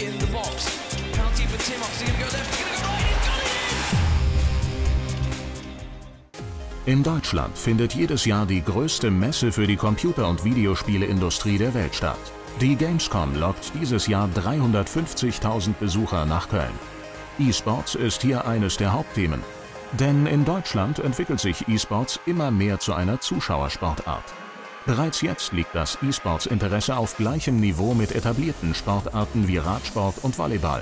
in the box. Penalty for Timox. He's going to go left. He's going to go right. He's got it In Deutschland findet jedes Jahr die größte Messe für die Computer- und Videospieleindustrie der Welt statt. Die Gamescom lockt dieses Jahr 350.000 Besucher nach Köln. E-Sports ist hier eines der Hauptthemen. Denn in Deutschland entwickelt sich E-Sports immer mehr zu einer Zuschauersportart. Bereits jetzt liegt das E-Sports-Interesse auf gleichem Niveau mit etablierten Sportarten wie Radsport und Volleyball.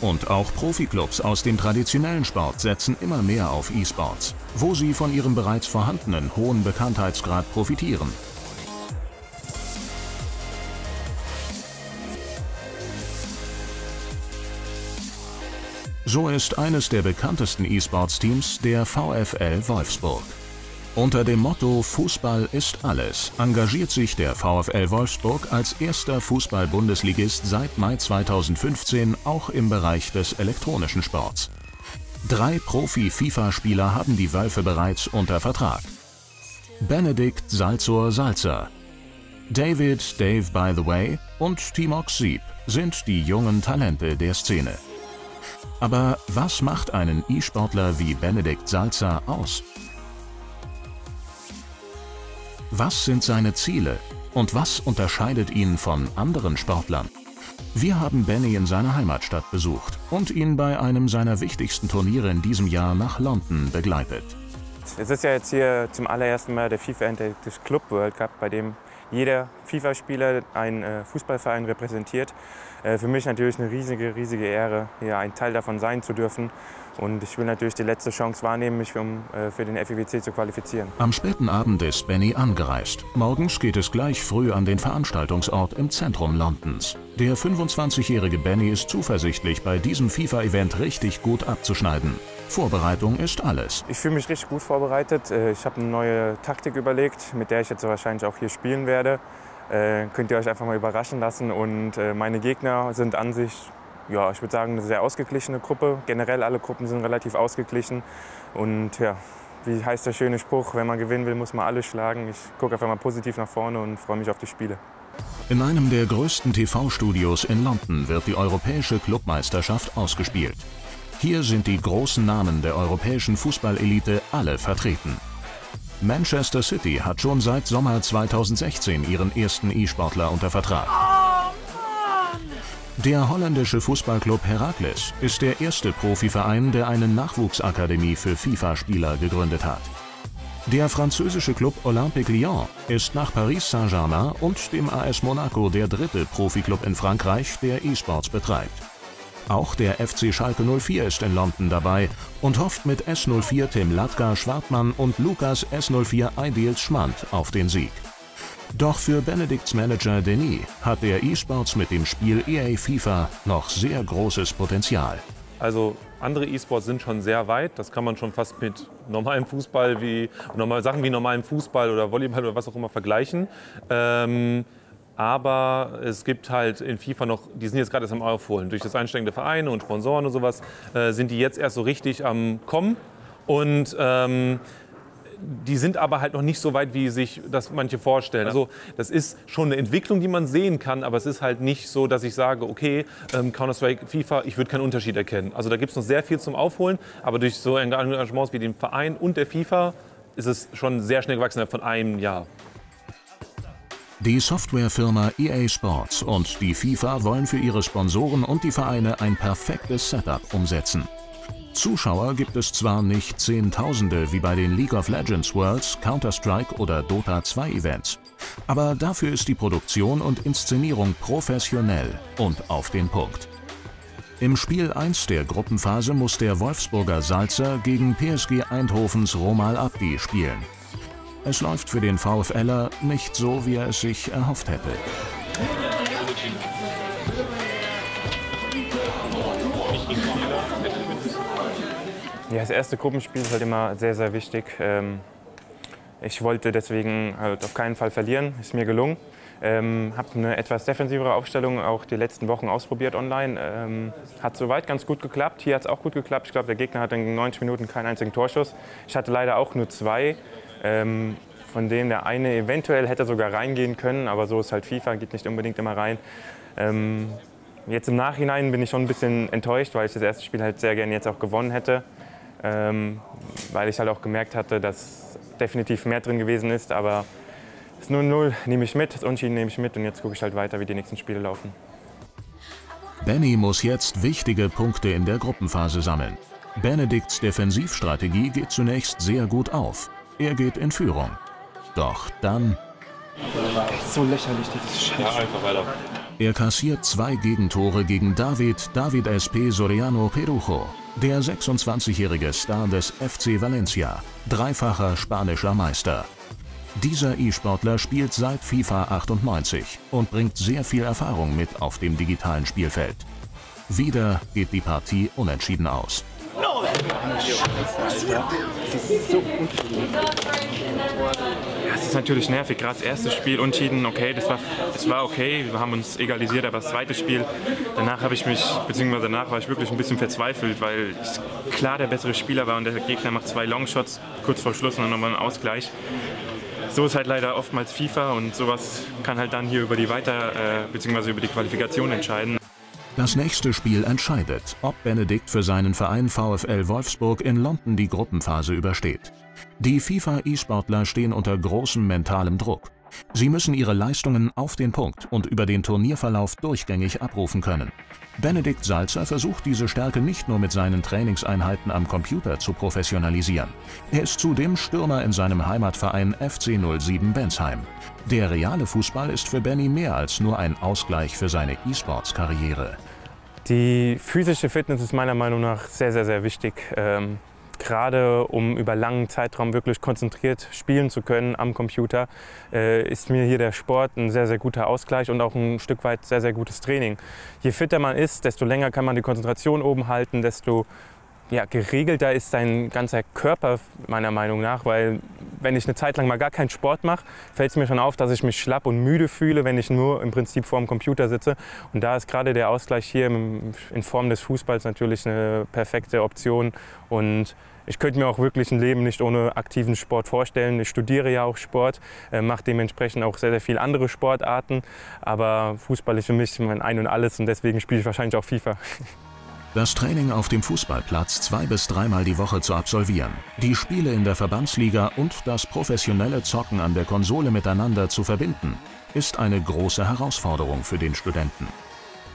Und auch Profiklubs aus dem traditionellen Sport setzen immer mehr auf E-Sports, wo sie von ihrem bereits vorhandenen hohen Bekanntheitsgrad profitieren. So ist eines der bekanntesten E-Sports-Teams der VfL Wolfsburg. Unter dem Motto Fußball ist alles engagiert sich der VfL Wolfsburg als erster Fußball-Bundesligist seit Mai 2015 auch im Bereich des elektronischen Sports. Drei Profi-FIFA-Spieler haben die Wölfe bereits unter Vertrag. Benedikt Salzor Salzer, David Dave By The Way und Timox Sieb sind die jungen Talente der Szene. Aber was macht einen E-Sportler wie Benedikt Salzer aus? Was sind seine Ziele und was unterscheidet ihn von anderen Sportlern? Wir haben Benny in seiner Heimatstadt besucht und ihn bei einem seiner wichtigsten Turniere in diesem Jahr nach London begleitet. Es ist ja jetzt hier zum allerersten Mal der FIFA Interactive Club World Cup, bei dem jeder FIFA-Spieler einen äh, Fußballverein repräsentiert. Äh, für mich natürlich eine riesige, riesige Ehre, hier ein Teil davon sein zu dürfen. Und ich will natürlich die letzte Chance wahrnehmen, mich um, äh, für den FIWC zu qualifizieren. Am späten Abend ist Benny angereist. Morgens geht es gleich früh an den Veranstaltungsort im Zentrum Londons. Der 25-jährige Benny ist zuversichtlich, bei diesem FIFA-Event richtig gut abzuschneiden. Vorbereitung ist alles. Ich fühle mich richtig gut vorbereitet. Äh, Ich habe eine neue Taktik überlegt, mit der ich jetzt wahrscheinlich auch hier spielen werde. Äh, könnt ihr euch einfach mal überraschen lassen. Und äh, meine Gegner sind an sich, ja, ich würde sagen, eine sehr ausgeglichene Gruppe. Generell alle Gruppen sind relativ ausgeglichen. Und ja, wie heißt der schöne Spruch, wenn man gewinnen will, muss man alle schlagen. Ich gucke einfach mal positiv nach vorne und freue mich auf die Spiele. In einem der größten TV-Studios in London wird die europäische Clubmeisterschaft ausgespielt. Hier sind die großen Namen der europäischen Fußballelite alle vertreten. Manchester City hat schon seit Sommer 2016 ihren ersten E-Sportler unter Vertrag. Der holländische Fußballclub Heracles ist der erste Profiverein, der eine Nachwuchsakademie für FIFA-Spieler gegründet hat. Der französische Club Olympique Lyon ist nach Paris Saint-Germain und dem AS Monaco der dritte Profiklub in Frankreich, der E-Sports betreibt. Auch der FC Schalke 04 ist in London dabei und hofft mit S04 Tim Latka Schwartmann und Lukas S04 Ideals Schmand auf den Sieg. Doch für Benedikts Manager Denis hat der E-Sports mit dem Spiel EA FIFA noch sehr großes Potenzial. Also andere E-Sports sind schon sehr weit. Das kann man schon fast mit normalem Fußball wie normal Sachen wie normalem Fußball oder Volleyball oder was auch immer vergleichen. Ähm, aber es gibt halt in FIFA noch, die sind jetzt gerade erst am Aufholen. Durch das Einsteigen der Vereine und Sponsoren und sowas äh, sind die jetzt erst so richtig am Kommen. Und ähm, die sind aber halt noch nicht so weit, wie sich das manche vorstellen. Also das ist schon eine Entwicklung, die man sehen kann, aber es ist halt nicht so, dass ich sage, okay, ähm, Counter-Strike, FIFA, ich würde keinen Unterschied erkennen. Also da gibt es noch sehr viel zum Aufholen, aber durch so Engagements wie den Verein und der FIFA ist es schon sehr schnell gewachsen von einem Jahr. Die Softwarefirma EA Sports und die FIFA wollen für ihre Sponsoren und die Vereine ein perfektes Setup umsetzen. Zuschauer gibt es zwar nicht Zehntausende wie bei den League of Legends Worlds, Counter-Strike oder Dota 2 Events, aber dafür ist die Produktion und Inszenierung professionell und auf den Punkt. Im Spiel 1 der Gruppenphase muss der Wolfsburger Salzer gegen PSG Eindhovens Romal Abdi spielen. Es läuft für den VfLer nicht so, wie er es sich erhofft hätte. Ja, das erste Gruppenspiel ist halt immer sehr, sehr wichtig. Ähm, Ich wollte deswegen halt auf keinen Fall verlieren. Ist mir gelungen. Ähm, habe eine etwas defensivere Aufstellung auch die letzten Wochen ausprobiert online. Ähm, hat soweit ganz gut geklappt. Hier hat es auch gut geklappt. Ich glaube, der Gegner hatte in 90 Minuten keinen einzigen Torschuss. Ich hatte leider auch nur zwei. Ähm, von denen der eine eventuell hätte sogar reingehen können, aber so ist halt FIFA, geht nicht unbedingt immer rein. Ähm, jetzt im Nachhinein bin ich schon ein bisschen enttäuscht, weil ich das erste Spiel halt sehr gerne jetzt auch gewonnen hätte. Ähm, weil ich halt auch gemerkt hatte, dass definitiv mehr drin gewesen ist. Aber das 0-0 nehme ich mit, das Unentschieden nehme ich mit und jetzt gucke ich halt weiter, wie die nächsten Spiele laufen. Benny muss jetzt wichtige Punkte in der Gruppenphase sammeln. Benedikts Defensivstrategie geht zunächst sehr gut auf. Er geht in Führung. Doch dann... So lächerlich, dieses Scheiß. Ja, einfach weiter. Er kassiert zwei Gegentore gegen David David SP Soriano Perujo, der 26-jährige Star des FC Valencia, dreifacher spanischer Meister. Dieser E-Sportler spielt seit FIFA 98 und bringt sehr viel Erfahrung mit auf dem digitalen Spielfeld. Wieder geht die Partie unentschieden aus. Ja, es ist natürlich nervig. Gerade das erste Spiel unentschieden, okay, das war, das war okay. Wir haben uns egalisiert, aber das zweite Spiel, danach habe ich mich, beziehungsweise danach war ich wirklich ein bisschen verzweifelt, weil ich klar der bessere Spieler war und der Gegner macht zwei Longshots kurz vor Schluss und dann nochmal einen Ausgleich. So ist halt leider oftmals FIFA und sowas kann halt dann hier über die Weiter- äh, beziehungsweise über die Qualifikation entscheiden. Das nächste Spiel entscheidet, ob Benedikt für seinen Verein VfL Wolfsburg in London die Gruppenphase übersteht. Die FIFA-E-Sportler stehen unter großem mentalem Druck. Sie müssen ihre Leistungen auf den Punkt und über den Turnierverlauf durchgängig abrufen können. Benedikt Salzer versucht diese Stärke nicht nur mit seinen Trainingseinheiten am Computer zu professionalisieren. Er ist zudem Stürmer in seinem Heimatverein FC 07 Bensheim. Der reale Fußball ist für Benny mehr als nur ein Ausgleich für seine E-Sports-Karriere. Die physische Fitness ist meiner Meinung nach sehr, sehr, sehr wichtig. Ähm, gerade um über langen Zeitraum wirklich konzentriert spielen zu können am Computer, äh, ist mir hier der Sport ein sehr, sehr guter Ausgleich und auch ein Stück weit sehr, sehr gutes Training. Je fitter man ist, desto länger kann man die Konzentration oben halten, desto ja, geregelter ist dein ganzer Körper meiner Meinung nach, weil wenn ich eine Zeit lang mal gar keinen Sport mache, fällt es mir schon auf, dass ich mich schlapp und müde fühle, wenn ich nur im Prinzip vor dem Computer sitze. Und da ist gerade der Ausgleich hier in Form des Fußballs natürlich eine perfekte Option. Und ich könnte mir auch wirklich ein Leben nicht ohne aktiven Sport vorstellen. Ich studiere ja auch Sport, äh, mache dementsprechend auch sehr, sehr viele andere Sportarten. Aber Fußball ist für mich mein Ein und Alles und deswegen spiele ich wahrscheinlich auch FIFA. Das Training auf dem Fußballplatz zwei bis dreimal die Woche zu absolvieren, die Spiele in der Verbandsliga und das professionelle Zocken an der Konsole miteinander zu verbinden, ist eine große Herausforderung für den Studenten.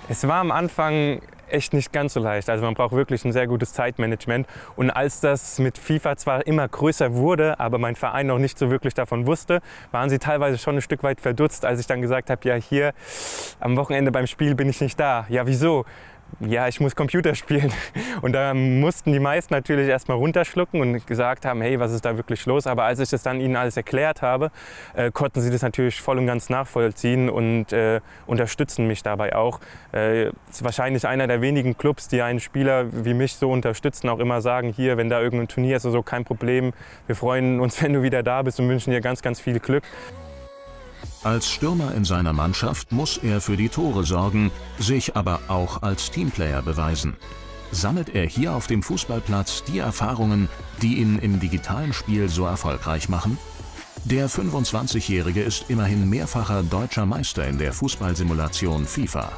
Es war am Anfang echt nicht ganz so leicht. Also man braucht wirklich ein sehr gutes Zeitmanagement. Und als das mit FIFA zwar immer größer wurde, aber mein Verein noch nicht so wirklich davon wusste, waren sie teilweise schon ein Stück weit verdutzt, als ich dann gesagt habe, ja hier am Wochenende beim Spiel bin ich nicht da. Ja wieso? Ja, ich muss Computer spielen. Und da mussten die meisten natürlich erstmal runterschlucken und gesagt haben, hey, was ist da wirklich los? Aber als ich das dann ihnen alles erklärt habe, äh, konnten sie das natürlich voll und ganz nachvollziehen und äh, unterstützen mich dabei auch. Äh, ist wahrscheinlich einer der wenigen Clubs, die einen Spieler wie mich so unterstützen, auch immer sagen, hier, wenn da irgendein Turnier ist oder so, kein Problem. Wir freuen uns, wenn du wieder da bist und wünschen dir ganz, ganz viel Glück. Als Stürmer in seiner Mannschaft muss er für die Tore sorgen, sich aber auch als Teamplayer beweisen. Sammelt er hier auf dem Fußballplatz die Erfahrungen, die ihn im digitalen Spiel so erfolgreich machen? Der 25-Jährige ist immerhin mehrfacher deutscher Meister in der Fußballsimulation FIFA.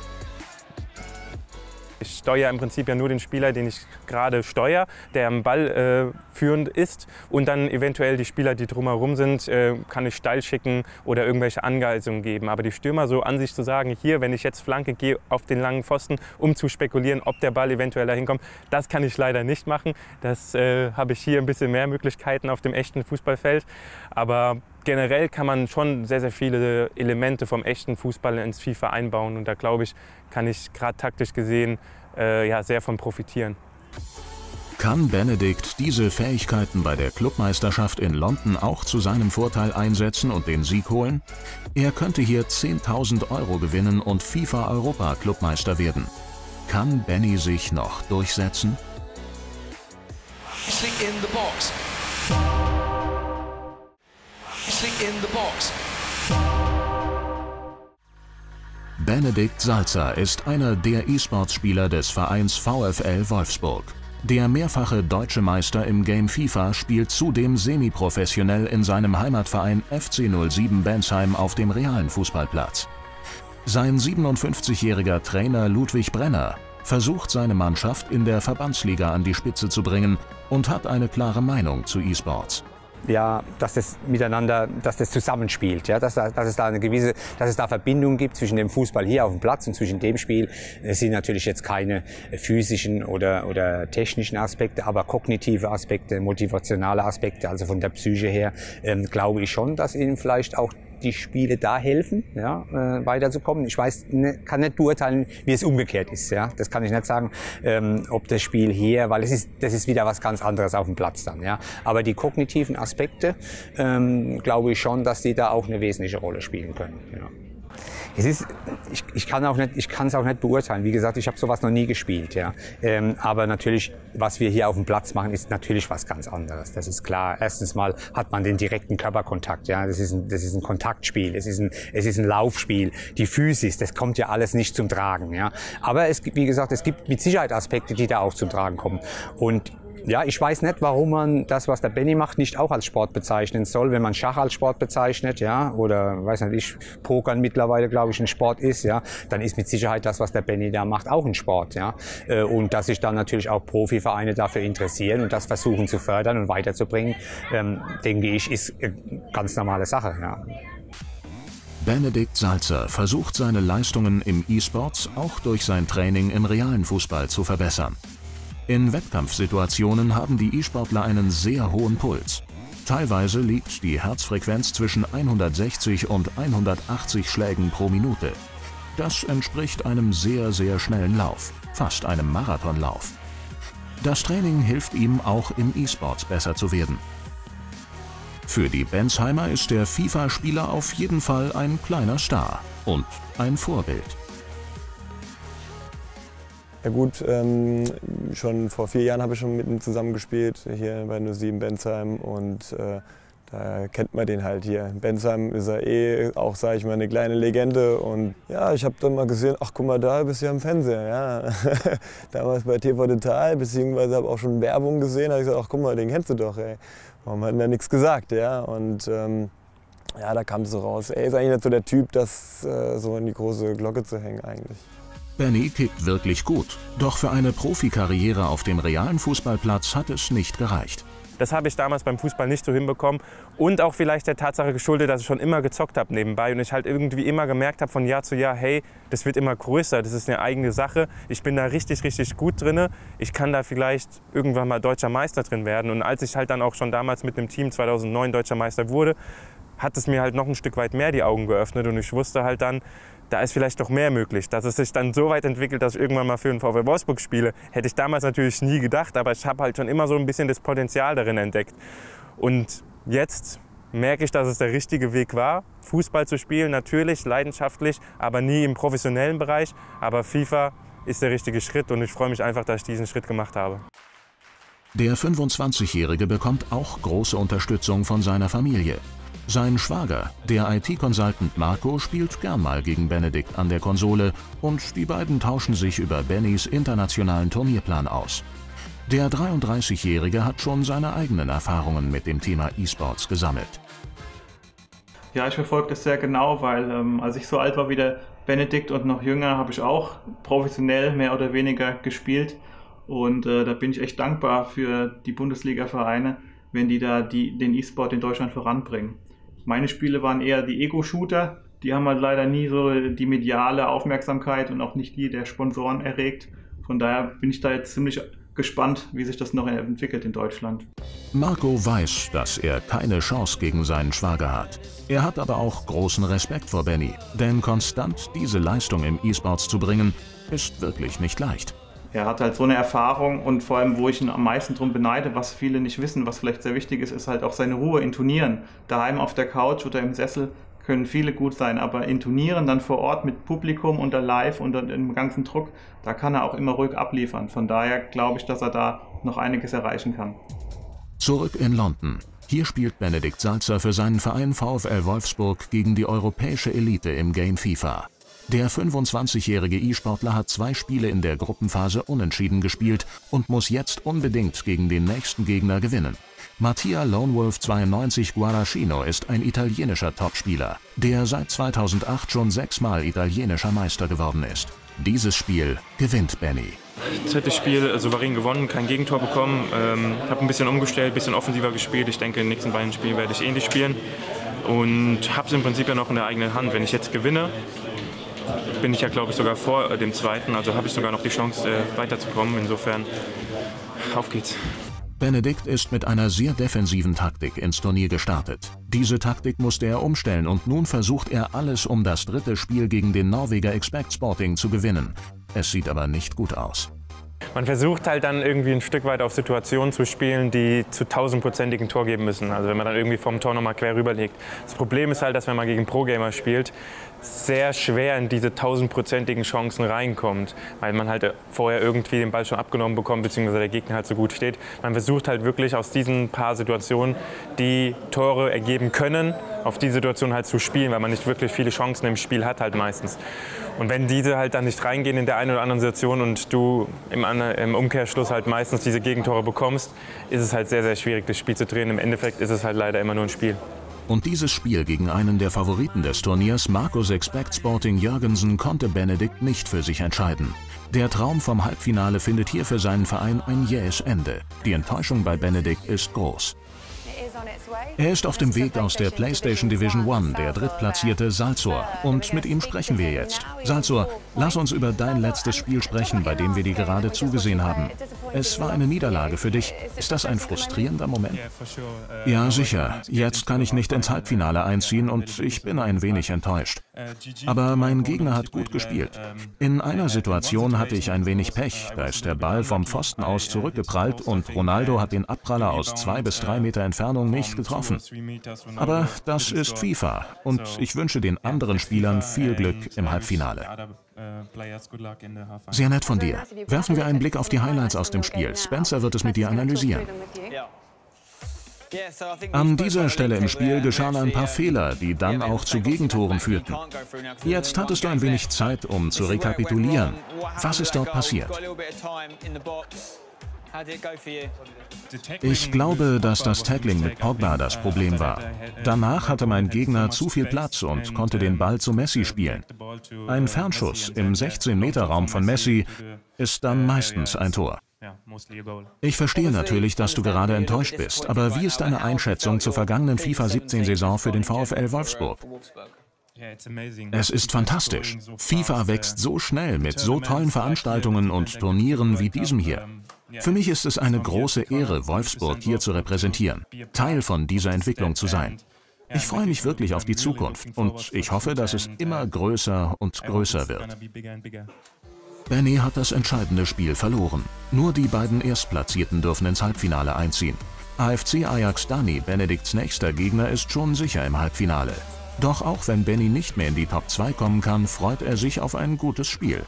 Ich steuere im Prinzip ja nur den Spieler, den ich gerade steuere, der am Ball äh, führend ist. Und dann eventuell die Spieler, die drumherum sind, äh, kann ich steil schicken oder irgendwelche Anweisungen geben. Aber die Stürmer so an sich zu sagen, hier, wenn ich jetzt Flanke gehe auf den langen Pfosten, um zu spekulieren, ob der Ball eventuell dahin kommt, das kann ich leider nicht machen. Das äh, habe ich hier ein bisschen mehr Möglichkeiten auf dem echten Fußballfeld. Aber generell kann man schon sehr, sehr viele Elemente vom echten Fußball ins FIFA einbauen. Und da glaube ich, kann ich gerade taktisch gesehen äh, ja, sehr von profitieren. Kann Benedikt diese Fähigkeiten bei der Clubmeisterschaft in London auch zu seinem Vorteil einsetzen und den Sieg holen? Er könnte hier 10.000 Euro gewinnen und FIFA-Europa-Clubmeister werden. Kann Benny sich noch durchsetzen? in the box. In the box. Benedikt Salzer ist einer der E-Sports-Spieler des Vereins VfL Wolfsburg. Der mehrfache deutsche Meister im Game FIFA spielt zudem semiprofessionell in seinem Heimatverein FC 07 Bensheim auf dem realen Fußballplatz. Sein 57-jähriger Trainer Ludwig Brenner versucht seine Mannschaft in der Verbandsliga an die Spitze zu bringen und hat eine klare Meinung zu E-Sports ja, dass das miteinander, dass das zusammenspielt, ja, dass, da, dass es da eine gewisse, dass es da Verbindung gibt zwischen dem Fußball hier auf dem Platz und zwischen dem Spiel. Es sind natürlich jetzt keine physischen oder, oder technischen Aspekte, aber kognitive Aspekte, motivationale Aspekte, also von der Psyche her, ähm, glaube ich schon, dass ihnen vielleicht auch die Spiele da helfen, ja, äh, weiterzukommen. Ich weiß, ne, kann nicht beurteilen, wie es umgekehrt ist. Ja, das kann ich nicht sagen, ähm, ob das Spiel hier, weil es ist, das ist wieder was ganz anderes auf dem Platz dann. Ja, aber die kognitiven Aspekte, ähm, glaube ich schon, dass die da auch eine wesentliche Rolle spielen können. Ja. Es ist, ich, ich kann auch nicht, ich kann es auch nicht beurteilen. Wie gesagt, ich habe sowas noch nie gespielt, ja. Ähm, aber natürlich, was wir hier auf dem Platz machen, ist natürlich was ganz anderes. Das ist klar. Erstens mal hat man den direkten Körperkontakt, ja. Das ist ein, das ist ein Kontaktspiel. Es ist ein, es ist ein Laufspiel. Die Physis, das kommt ja alles nicht zum Tragen, ja. Aber es gibt, wie gesagt, es gibt mit Sicherheit Aspekte, die da auch zum Tragen kommen. Und ja, ich weiß nicht, warum man das, was der Benny macht, nicht auch als Sport bezeichnen soll. Wenn man Schach als Sport bezeichnet, ja, oder weiß nicht, ich Pokern mittlerweile, glaube ich, ein Sport ist, ja, dann ist mit Sicherheit das, was der Benny da macht, auch ein Sport, ja. Äh, und dass sich dann natürlich auch Profivereine dafür interessieren und das versuchen zu fördern und weiterzubringen, ähm, denke ich, ist ganz normale Sache, ja. Benedikt Salzer versucht seine Leistungen im E-Sports auch durch sein Training im realen Fußball zu verbessern. In Wettkampfsituationen haben die E-Sportler einen sehr hohen Puls. Teilweise liegt die Herzfrequenz zwischen 160 und 180 Schlägen pro Minute. Das entspricht einem sehr, sehr schnellen Lauf, fast einem Marathonlauf. Das Training hilft ihm auch im E-Sports besser zu werden. Für die Bensheimer ist der FIFA-Spieler auf jeden Fall ein kleiner Star und ein Vorbild. Ja gut, ähm, schon vor vier Jahren habe ich schon mit ihm zusammengespielt, hier bei 07 Bensheim und äh, da kennt man den halt hier. Bensheim ist er eh auch, sage ich mal, eine kleine Legende und ja, ich habe dann mal gesehen, ach guck mal, da bist du ja im Fernseher, ja. Damals bei TV Total, beziehungsweise habe auch schon Werbung gesehen, habe ich gesagt, ach guck mal, den kennst du doch, ey. Warum hat er nichts gesagt, ja, und ähm, ja, da kam es so raus. Er ist eigentlich nicht so der Typ, das äh, so in die große Glocke zu hängen eigentlich. Benny kickt wirklich gut, doch für eine Profikarriere auf dem realen Fußballplatz hat es nicht gereicht. Das habe ich damals beim Fußball nicht so hinbekommen. Und auch vielleicht der Tatsache geschuldet, dass ich schon immer gezockt habe nebenbei und ich halt irgendwie immer gemerkt habe von Jahr zu Jahr, hey, das wird immer größer, das ist eine eigene Sache, ich bin da richtig, richtig gut drin, ich kann da vielleicht irgendwann mal deutscher Meister drin werden. Und als ich halt dann auch schon damals mit dem Team 2009 deutscher Meister wurde, hat es mir halt noch ein Stück weit mehr die Augen geöffnet. Und ich wusste halt dann, da ist vielleicht doch mehr möglich. Dass es sich dann so weit entwickelt, dass ich irgendwann mal für den VfL Wolfsburg spiele, hätte ich damals natürlich nie gedacht, aber ich habe halt schon immer so ein bisschen das Potenzial darin entdeckt. Und jetzt merke ich, dass es der richtige Weg war, Fußball zu spielen, natürlich leidenschaftlich, aber nie im professionellen Bereich. Aber FIFA ist der richtige Schritt und ich freue mich einfach, dass ich diesen Schritt gemacht habe. Der 25-Jährige bekommt auch große Unterstützung von seiner Familie. Sein Schwager, der IT-Consultant Marco, spielt gern mal gegen Benedikt an der Konsole und die beiden tauschen sich über Bennys internationalen Turnierplan aus. Der 33-Jährige hat schon seine eigenen Erfahrungen mit dem Thema E-Sports gesammelt. Ja, ich verfolge das sehr genau, weil ähm, als ich so alt war wie der Benedikt und noch jünger, habe ich auch professionell mehr oder weniger gespielt. Und äh, da bin ich echt dankbar für die Bundesliga-Vereine, wenn die da die, den E-Sport in Deutschland voranbringen. Meine Spiele waren eher die Ego-Shooter. Die haben halt leider nie so die mediale Aufmerksamkeit und auch nicht die der Sponsoren erregt. Von daher bin ich da jetzt ziemlich gespannt, wie sich das noch entwickelt in Deutschland. Marco weiß, dass er keine Chance gegen seinen Schwager hat. Er hat aber auch großen Respekt vor Benny, denn konstant diese Leistung im E-Sports zu bringen, ist wirklich nicht leicht er hat halt so eine Erfahrung und vor allem, wo ich ihn am meisten drum beneide, was viele nicht wissen, was vielleicht sehr wichtig ist, ist halt auch seine Ruhe in Turnieren. Daheim auf der Couch oder im Sessel können viele gut sein, aber in Turnieren dann vor Ort mit Publikum unter Live und dem ganzen Druck, da kann er auch immer ruhig abliefern. Von daher glaube ich, dass er da noch einiges erreichen kann. Zurück in London. Hier spielt Benedikt Salzer für seinen Verein VfL Wolfsburg gegen die europäische Elite im Game FIFA. Der 25-jährige E-Sportler hat zwei Spiele in der Gruppenphase unentschieden gespielt und muss jetzt unbedingt gegen den nächsten Gegner gewinnen. Mattia Lone Wolf 92 Guarascino ist ein italienischer Topspieler, der seit 2008 schon sechsmal italienischer Meister geworden ist. Dieses Spiel gewinnt Benny. Drittes Spiel äh, souverän gewonnen, kein Gegentor bekommen. Ähm, habe ein bisschen umgestellt, ein bisschen offensiver gespielt. Ich denke, in den nächsten beiden Spielen werde ich ähnlich spielen. Und habe es im Prinzip ja noch in der eigenen Hand. Wenn ich jetzt gewinne, bin ich ja, glaube ich, sogar vor äh, dem zweiten. Also habe ich sogar noch die Chance, äh, weiterzukommen. Insofern, auf geht's. Benedikt ist mit einer sehr defensiven Taktik ins Turnier gestartet. Diese Taktik musste er umstellen und nun versucht er alles, um das dritte Spiel gegen den Norweger Expect Sporting zu gewinnen. Es sieht aber nicht gut aus. Man versucht halt dann irgendwie ein Stück weit auf Situationen zu spielen, die zu tausendprozentigen Tor geben müssen. Also wenn man dann irgendwie vom Tor nochmal quer rüberlegt. Das Problem ist halt, dass wenn man gegen Pro-Gamer spielt, sehr schwer in diese tausendprozentigen Chancen reinkommt, weil man halt vorher irgendwie den Ball schon abgenommen bekommt, beziehungsweise der Gegner halt so gut steht. Man versucht halt wirklich aus diesen paar Situationen, die Tore ergeben können, auf die Situation halt zu spielen, weil man nicht wirklich viele Chancen im Spiel hat halt meistens. Und wenn diese halt dann nicht reingehen in der einen oder anderen Situation und du im, im Umkehrschluss halt meistens diese Gegentore bekommst, ist es halt sehr, sehr schwierig, das Spiel zu drehen. Im Endeffekt ist es halt leider immer nur ein Spiel. Und dieses Spiel gegen einen der Favoriten des Turniers, Markus Expect Sporting Jürgensen, konnte Benedikt nicht für sich entscheiden. Der Traum vom Halbfinale findet hier für seinen Verein ein jähes Ende. Die Enttäuschung bei Benedikt ist groß. Er ist auf dem Weg aus der PlayStation Division One, der drittplatzierte Salzor. Und mit ihm sprechen wir jetzt. Salzor, lass uns über dein letztes Spiel sprechen, bei dem wir dir gerade zugesehen haben. Es war eine Niederlage für dich. Ist das ein frustrierender Moment? Ja, sicher. Jetzt kann ich nicht ins Halbfinale einziehen und ich bin ein wenig enttäuscht. Aber mein Gegner hat gut gespielt. In einer Situation hatte ich ein wenig Pech. Da ist der Ball vom Pfosten aus zurückgeprallt und Ronaldo hat den Abpraller aus zwei bis drei Meter Entfernung nicht getroffen. Aber das ist FIFA und ich wünsche den anderen Spielern viel Glück im Halbfinale. Sehr nett von dir. Werfen wir einen Blick auf die Highlights aus dem Spiel. Spencer wird es mit dir analysieren. An dieser Stelle im Spiel geschahen ein paar Fehler, die dann auch zu Gegentoren führten. Jetzt hattest du ein wenig Zeit, um zu rekapitulieren. Was ist dort passiert? Ich glaube, dass das Tackling mit Pogba das Problem war. Danach hatte mein Gegner zu viel Platz und konnte den Ball zu Messi spielen. Ein Fernschuss im 16-Meter-Raum von Messi ist dann meistens ein Tor. Ich verstehe natürlich, dass du gerade enttäuscht bist, aber wie ist deine Einschätzung zur vergangenen FIFA 17-Saison für den VfL Wolfsburg? Es ist fantastisch. FIFA wächst so schnell mit so tollen Veranstaltungen und Turnieren wie diesem hier. Für mich ist es eine große Ehre, Wolfsburg hier zu repräsentieren, Teil von dieser Entwicklung zu sein. Ich freue mich wirklich auf die Zukunft und ich hoffe, dass es immer größer und größer wird. Benny hat das entscheidende Spiel verloren. Nur die beiden Erstplatzierten dürfen ins Halbfinale einziehen. AFC Ajax Dani, Benedikts nächster Gegner, ist schon sicher im Halbfinale. Doch auch wenn Benny nicht mehr in die Top 2 kommen kann, freut er sich auf ein gutes Spiel.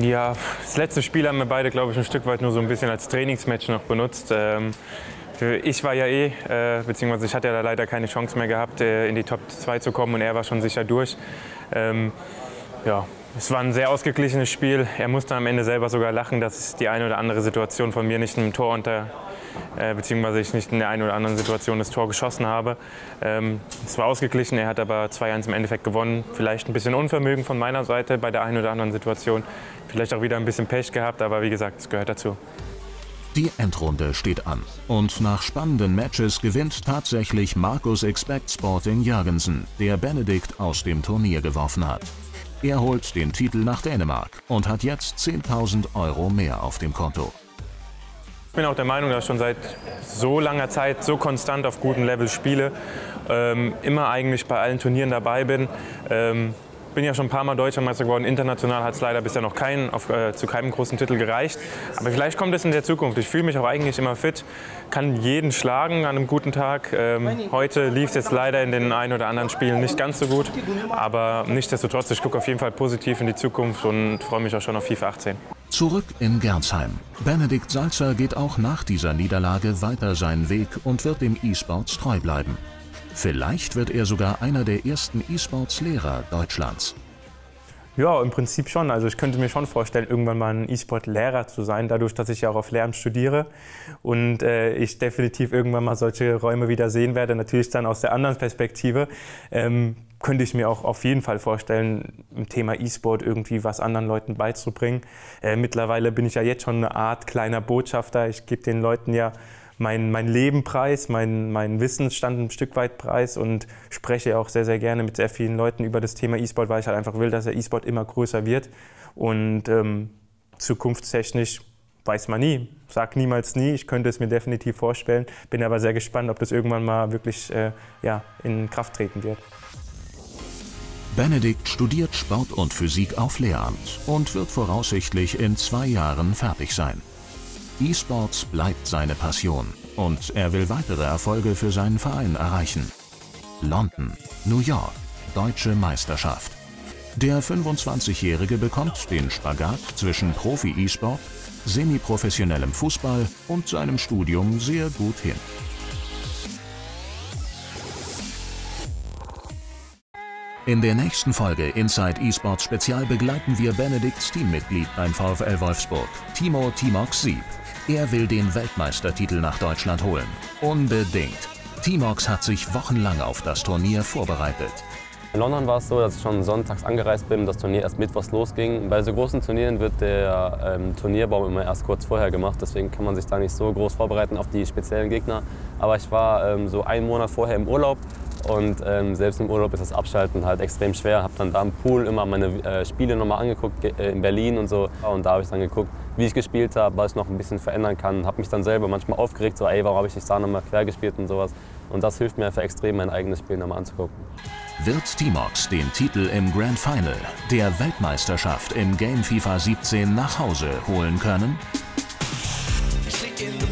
Ja, das letzte Spiel haben wir beide, glaube ich, ein Stück weit nur so ein bisschen als Trainingsmatch noch benutzt. Ähm, ich war ja eh, äh, beziehungsweise ich hatte ja leider keine Chance mehr gehabt, äh, in die Top 2 zu kommen und er war schon sicher durch. Ähm, ja, es war ein sehr ausgeglichenes Spiel. Er musste am Ende selber sogar lachen, dass die eine oder andere Situation von mir nicht einem Tor unter, äh, beziehungsweise ich nicht in der einen oder anderen Situation das Tor geschossen habe. Ähm, es war ausgeglichen, er hat aber 2-1 im Endeffekt gewonnen. Vielleicht ein bisschen Unvermögen von meiner Seite bei der einen oder anderen Situation. Vielleicht auch wieder ein bisschen Pech gehabt, aber wie gesagt, es gehört dazu. Die Endrunde steht an. Und nach spannenden Matches gewinnt tatsächlich Markus Expect Sporting Jürgensen, der Benedikt aus dem Turnier geworfen hat. Er holt den Titel nach Dänemark und hat jetzt 10.000 Euro mehr auf dem Konto. Ich bin auch der Meinung, dass ich schon seit so langer Zeit so konstant auf gutem Level spiele, ähm, immer eigentlich bei allen Turnieren dabei bin. Ähm, bin ja schon ein paar Mal Deutscher Meister geworden. International hat es leider bisher noch keinen, auf, äh, zu keinem großen Titel gereicht. Aber vielleicht kommt es in der Zukunft. Ich fühle mich auch eigentlich immer fit, kann jeden schlagen an einem guten Tag. Ähm, heute lief es jetzt leider in den ein oder anderen Spielen nicht ganz so gut. Aber nichtsdestotrotz, ich gucke auf jeden Fall positiv in die Zukunft und freue mich auch schon auf FIFA 18. Zurück in Gernsheim. Benedikt Salzer geht auch nach dieser Niederlage weiter seinen Weg und wird dem E-Sports treu bleiben. Vielleicht wird er sogar einer der ersten E-Sports-Lehrer Deutschlands. Ja, im Prinzip schon. Also ich könnte mir schon vorstellen, irgendwann mal ein E-Sport-Lehrer zu sein, dadurch, dass ich ja auch auf Lehramt studiere und äh, ich definitiv irgendwann mal solche Räume wieder sehen werde. Natürlich dann aus der anderen Perspektive. Ähm, könnte ich mir auch auf jeden Fall vorstellen, im Thema E-Sport irgendwie was anderen Leuten beizubringen. Äh, mittlerweile bin ich ja jetzt schon eine Art kleiner Botschafter. Ich gebe den Leuten ja mein, mein Leben preis, mein, mein Wissensstand ein Stück weit preis und spreche auch sehr, sehr gerne mit sehr vielen Leuten über das Thema E-Sport, weil ich halt einfach will, dass der E-Sport immer größer wird. Und ähm, zukunftstechnisch weiß man nie. Sag niemals nie. Ich könnte es mir definitiv vorstellen. Bin aber sehr gespannt, ob das irgendwann mal wirklich äh, ja, in Kraft treten wird. Benedikt studiert Sport und Physik auf Lehramt und wird voraussichtlich in zwei Jahren fertig sein. E-Sports bleibt seine Passion und er will weitere Erfolge für seinen Verein erreichen. London, New York, Deutsche Meisterschaft. Der 25-Jährige bekommt den Spagat zwischen Profi-E-Sport, semiprofessionellem Fußball und seinem Studium sehr gut hin. In der nächsten Folge Inside eSports Spezial begleiten wir Benedikts Teammitglied beim VfL Wolfsburg, Timo Timox Sieb. Er will den Weltmeistertitel nach Deutschland holen. Unbedingt. Timox hat sich wochenlang auf das Turnier vorbereitet. In London war es so, dass ich schon sonntags angereist bin und das Turnier erst mittwochs losging. Bei so großen Turnieren wird der ähm, Turnierbaum immer erst kurz vorher gemacht, deswegen kann man sich da nicht so groß vorbereiten auf die speziellen Gegner. Aber ich war ähm, so einen Monat vorher im Urlaub und ähm, selbst im Urlaub ist das Abschalten halt extrem schwer. Habe dann da im Pool immer meine äh, Spiele nochmal angeguckt, äh, in Berlin und so. Und da habe ich dann geguckt, wie ich gespielt habe, was ich noch ein bisschen verändern kann. Habe mich dann selber manchmal aufgeregt, so ey, warum habe ich nicht da nochmal quer gespielt und sowas. Und das hilft mir einfach extrem, mein eigenes Spiel nochmal anzugucken. Wird Timox den Titel im Grand Final der Weltmeisterschaft im Game FIFA 17 nach Hause holen können? Stick in the